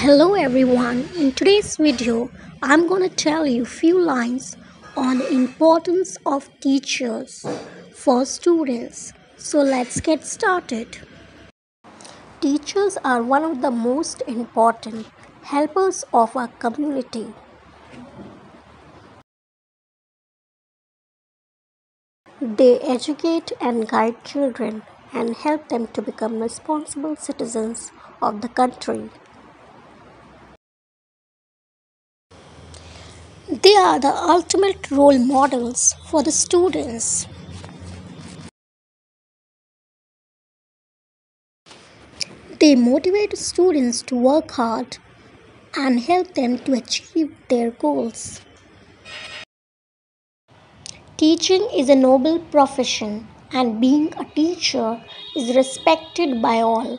Hello everyone. In today's video, I'm to tell you few lines on the importance of teachers for students. So let's get started. Teachers are one of the most important helpers of our community. They educate and guide children and help them to become responsible citizens of the country. They are the ultimate role models for the students. They motivate students to work hard and help them to achieve their goals. Teaching is a noble profession, and being a teacher is respected by all.